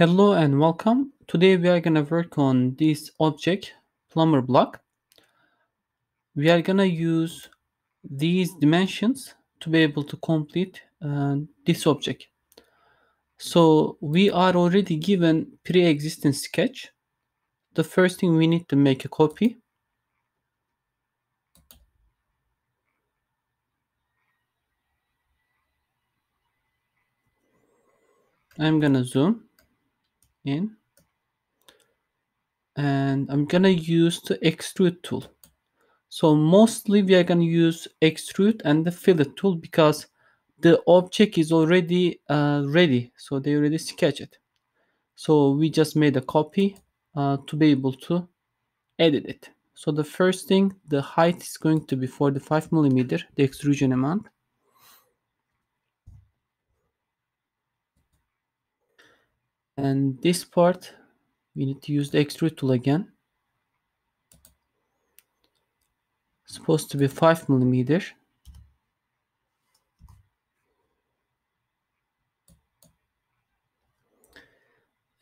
Hello and welcome. Today we are gonna work on this object, Plummer block. We are gonna use these dimensions to be able to complete uh, this object. So we are already given pre-existing sketch. The first thing we need to make a copy. I'm gonna zoom in and I'm gonna use the extrude tool. So mostly we are gonna use extrude and the fillet tool because the object is already uh, ready. So they already sketched it. So we just made a copy uh, to be able to edit it. So the first thing, the height is going to be 45 millimeter, the extrusion amount. And this part, we need to use the extrude tool again. supposed to be 5 millimeter.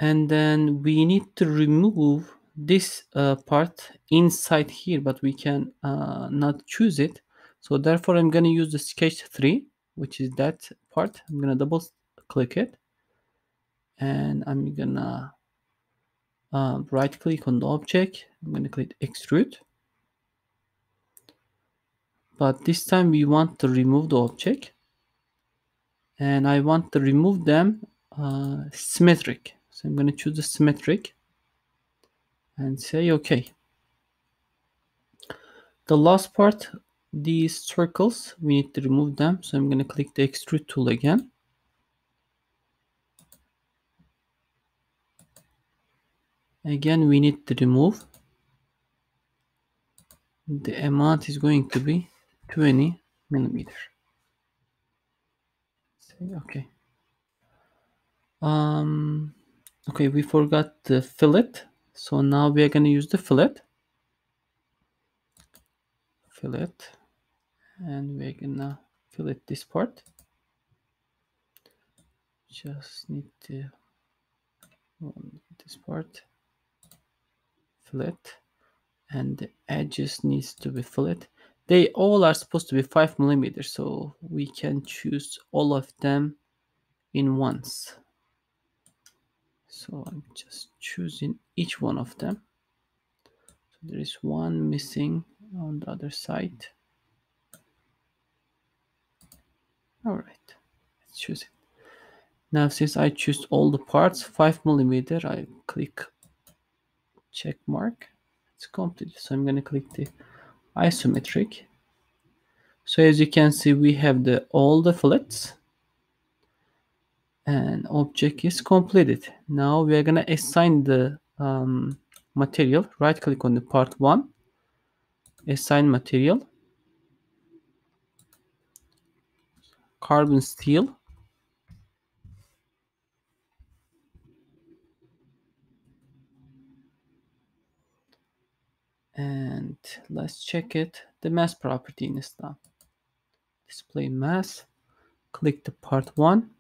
And then we need to remove this uh, part inside here, but we can uh, not choose it. So therefore I'm going to use the sketch 3, which is that part. I'm going to double click it. And I'm to uh, right click on the object. I'm to click extrude. But this time we want to remove the object. And I want to remove them uh, symmetric. So I'm to choose the symmetric and say okay. The last part these circles we need to remove them. So I'm to click the extrude tool again again we need to remove the amount is going to be 20 millimeter. Okay. Um, okay, we forgot the fillet. So now we are going to use the fillet. Fillet. And we're to fillet this part. Just need to this part. Fillet. And the edges needs to be fillet they all are supposed to be 5 millimeters so we can choose all of them in once. So I'm just choosing each one of them. So there is one missing on the other side. All right let's choose it. Now since I choose all the parts 5 millimeter I click check mark it's completed so I'm going to click the isometric. So as you can see, we have the all the fillets and object is completed. Now we are going to assign the um, material. Right click on the part one, assign material, carbon steel. and let's check it. The mass property in Islam display mass. Click the part 1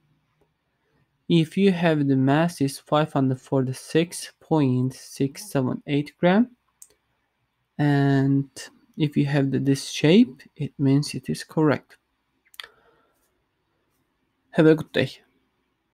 if you have the mass is 546.678 gram. And if you have the, this shape it means it is correct. Have a good day